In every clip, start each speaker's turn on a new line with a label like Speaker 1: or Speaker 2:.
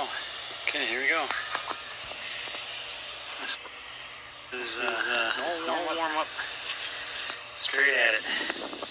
Speaker 1: go. Okay, here we go. This is uh, no, no warm up. Straight at it.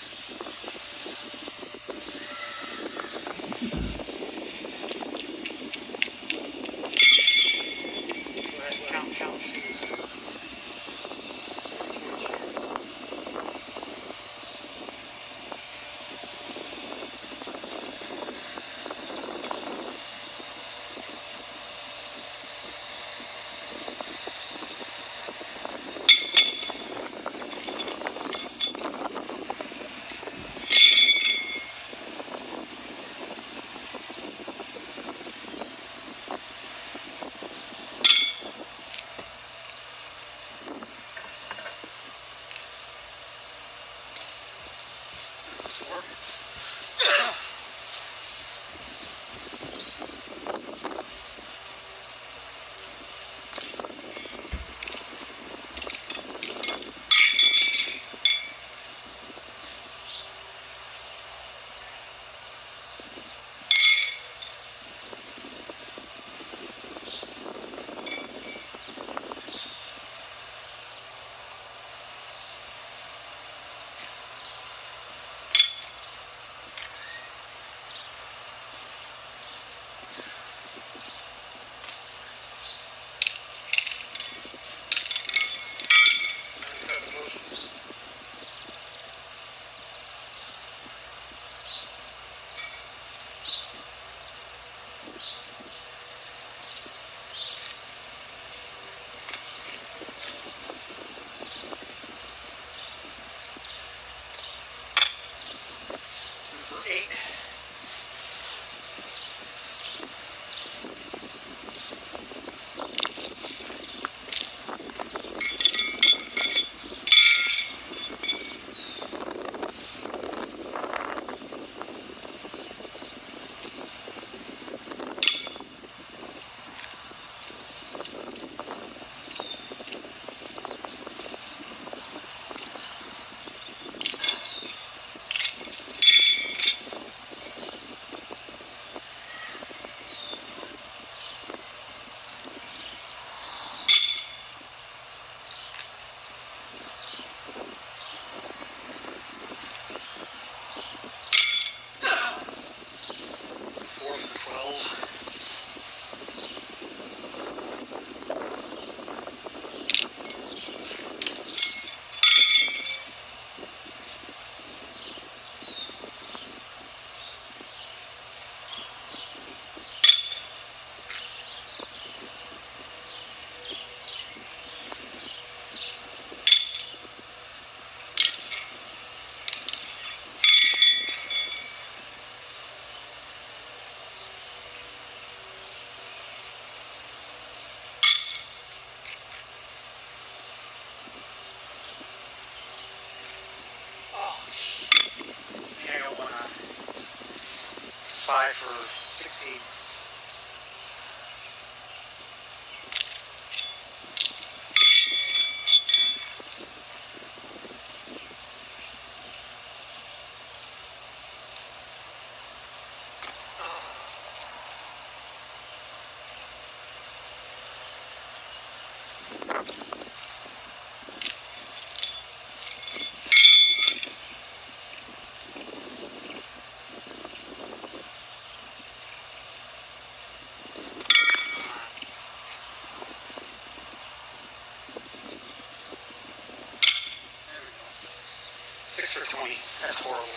Speaker 1: Six for twenty. That's horrible.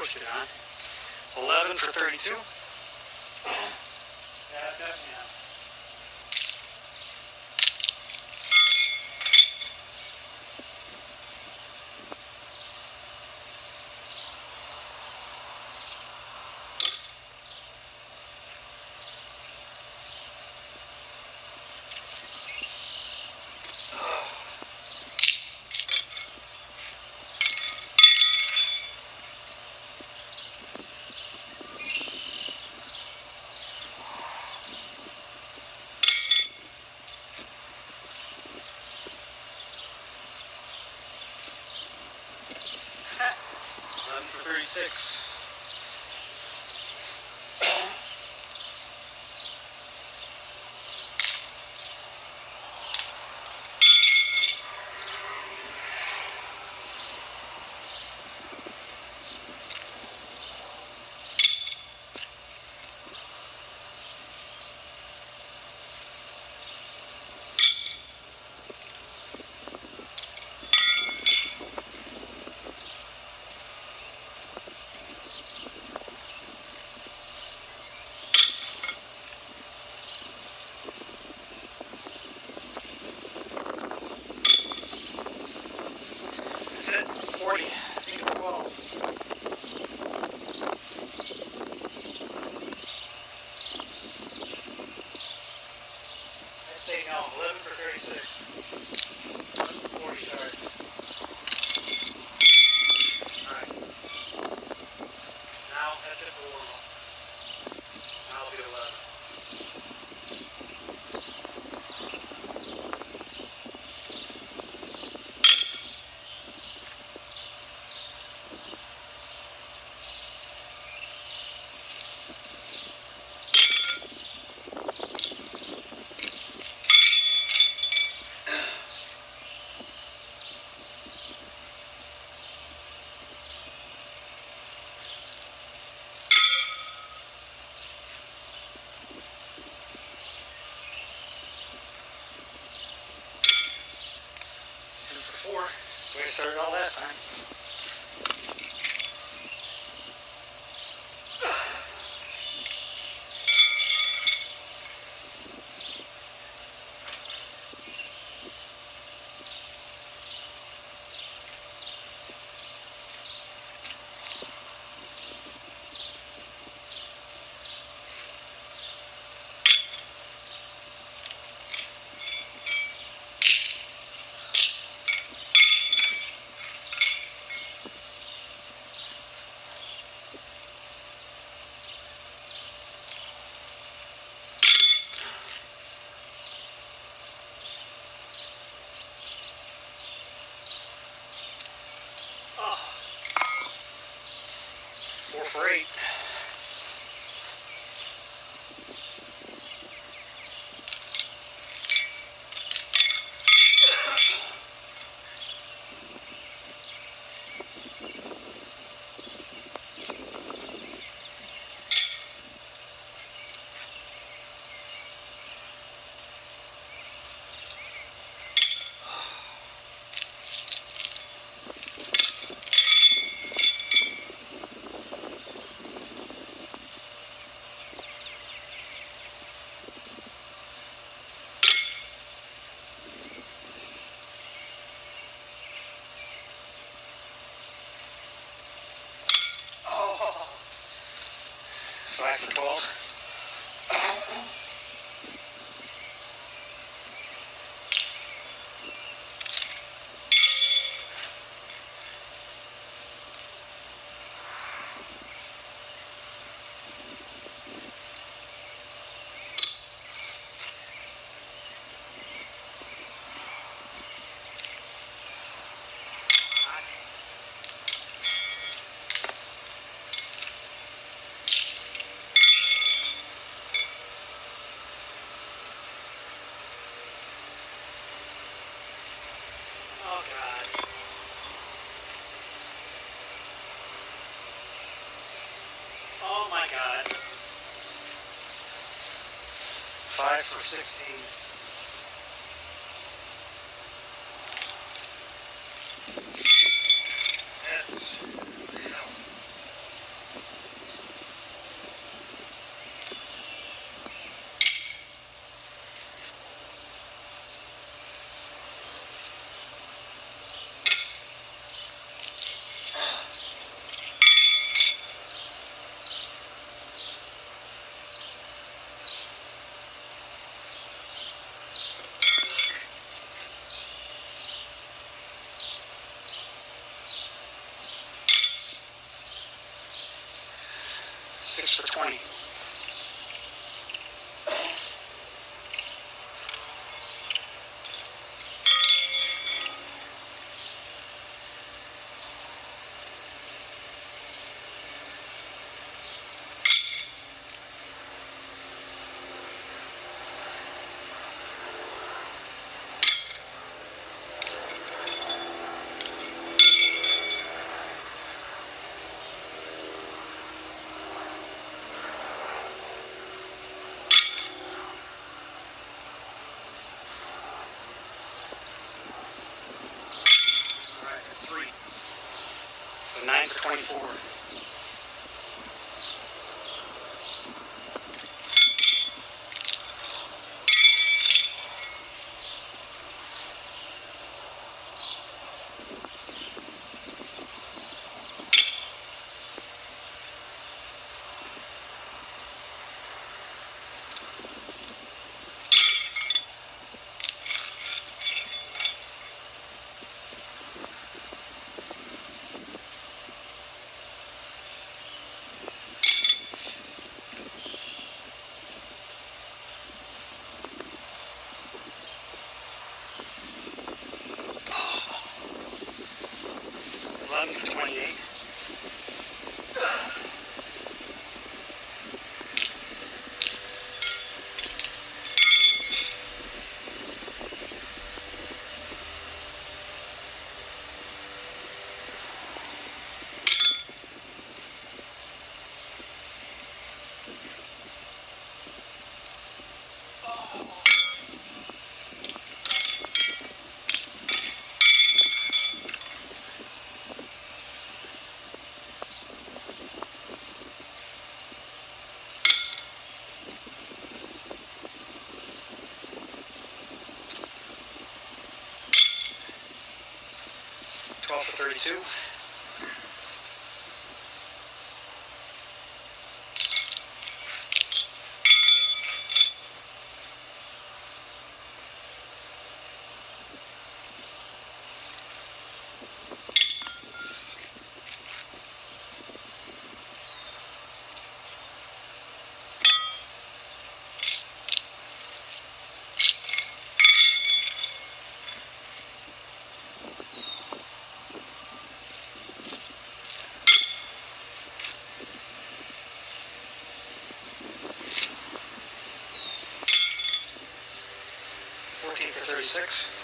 Speaker 1: pushed it on. 11 for 32. Yeah, definitely. 36. considered all that? Got five for 16. Six for 20. All right, that's three. So nine for 24. For 32. For 36.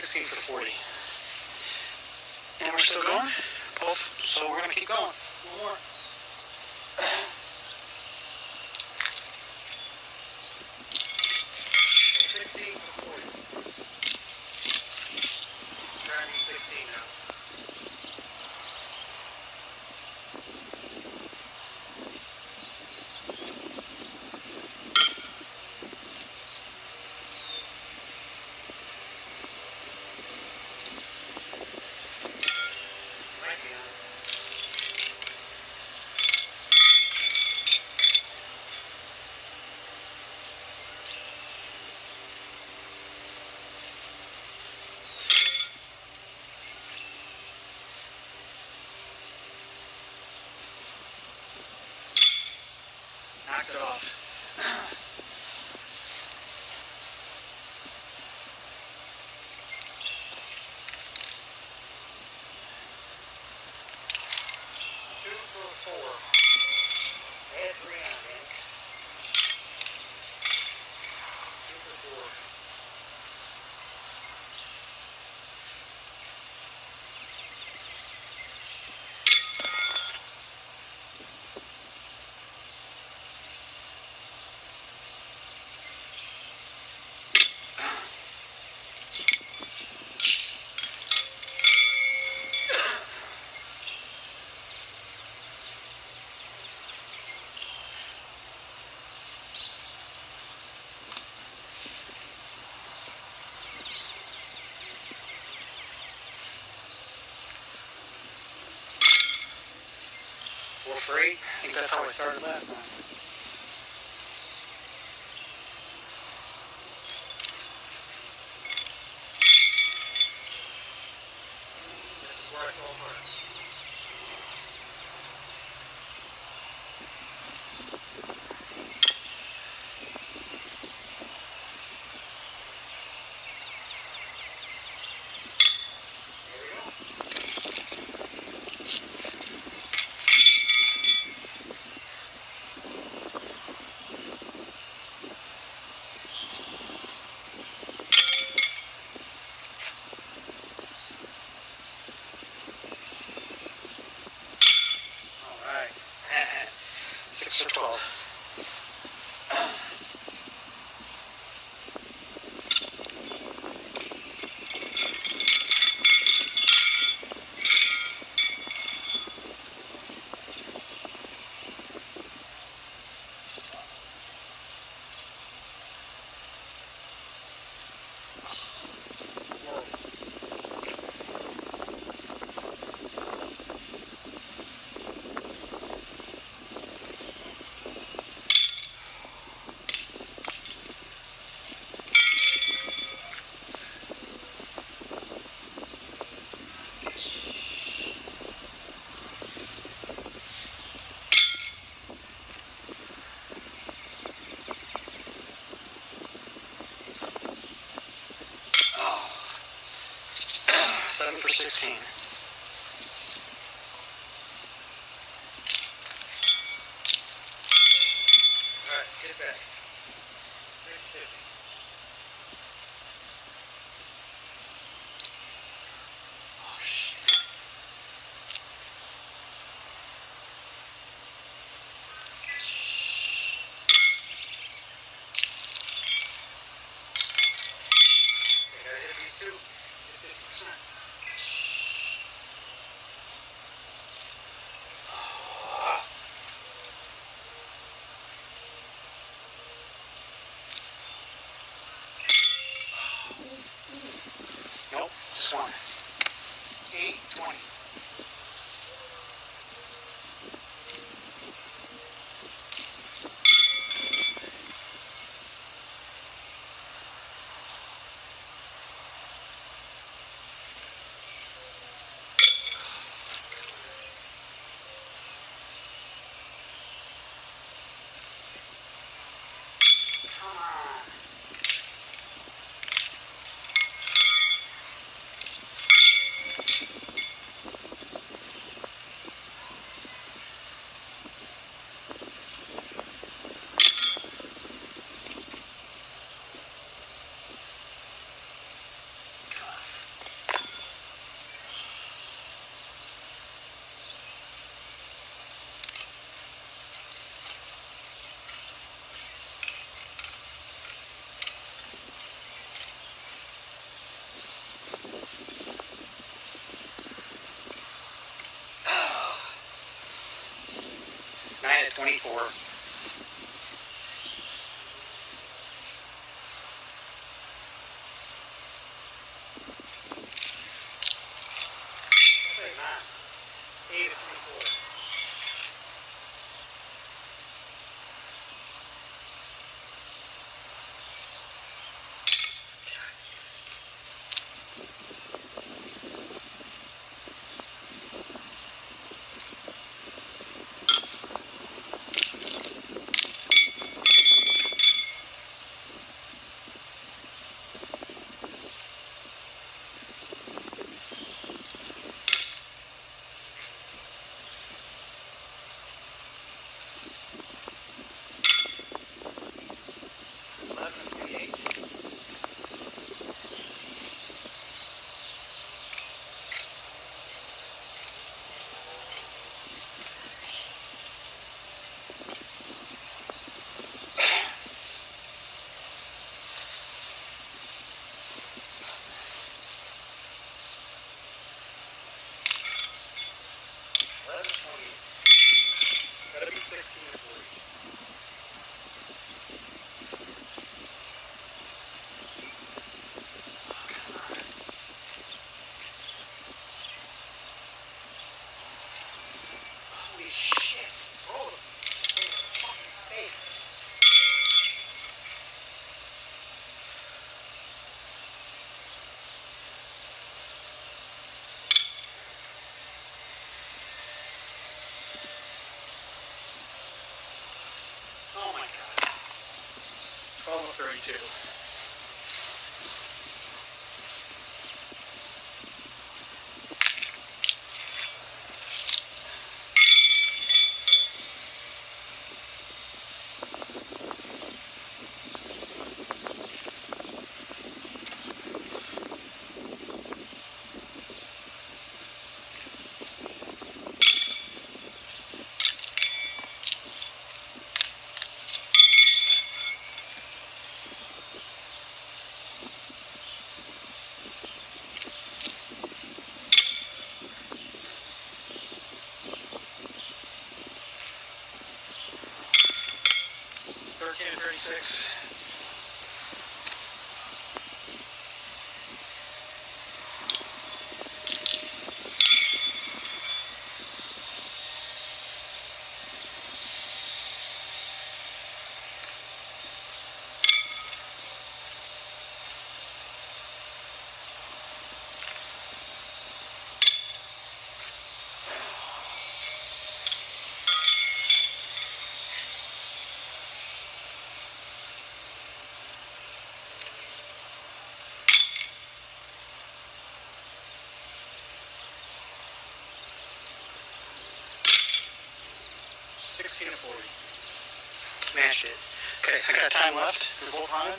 Speaker 1: Sixteen for 40. And we're still going. Both. So we're gonna keep going. One more. It off. for free. I think that's how I started last night. seven for 16. one. Nine at 24. 32. K36. can afford. Smashed it. Okay, I got time left. Hold on.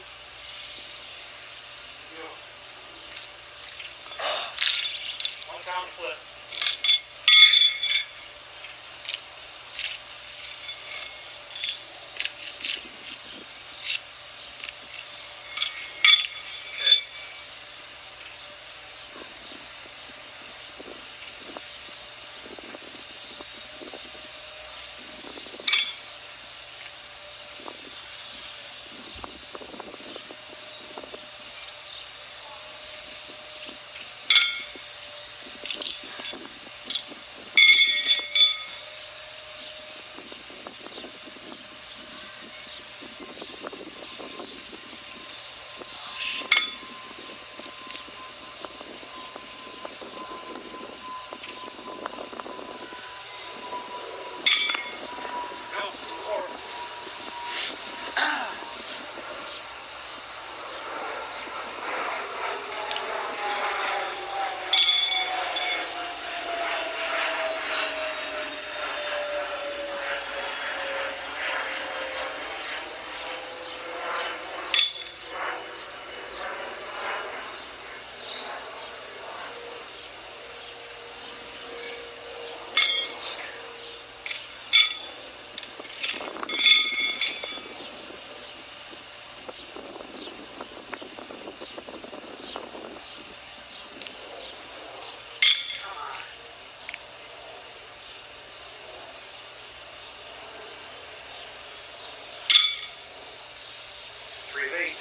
Speaker 1: Three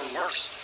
Speaker 1: of eight.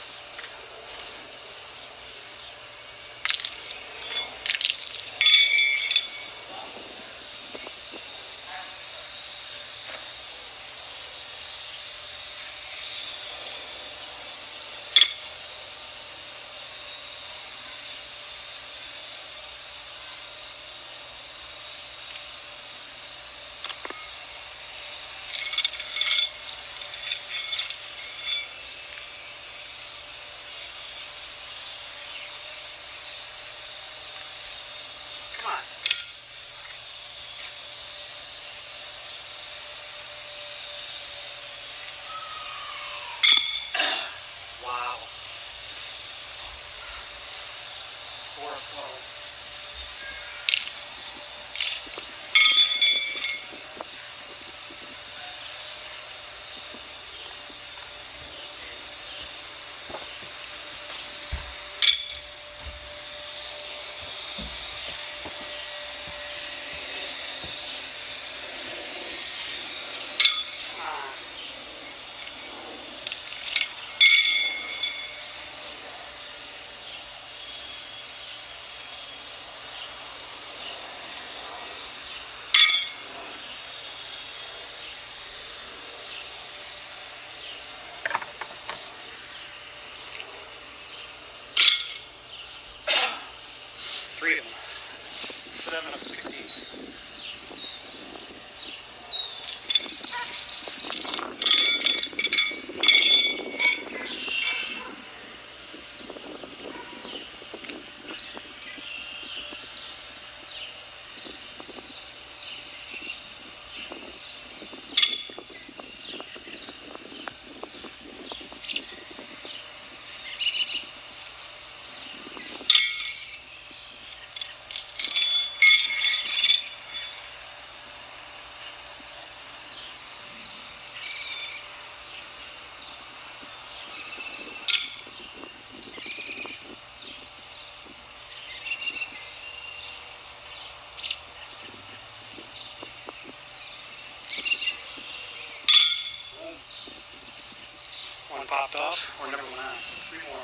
Speaker 1: one popped off. Or number one. Three more.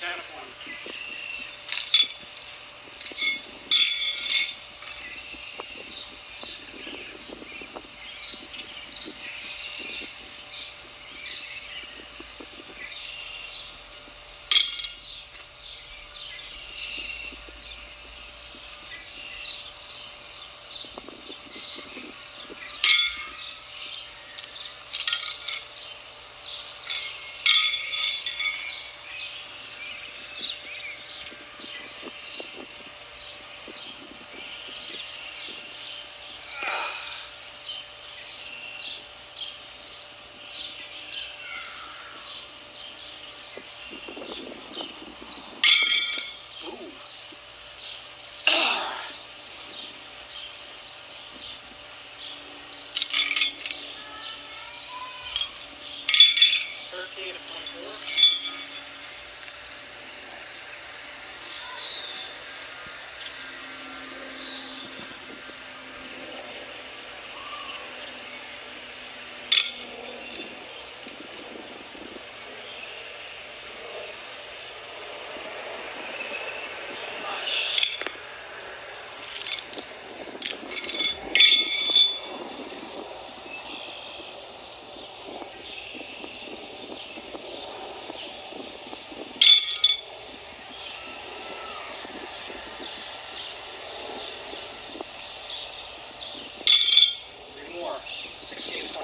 Speaker 1: Ten of one.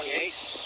Speaker 1: Ambiente.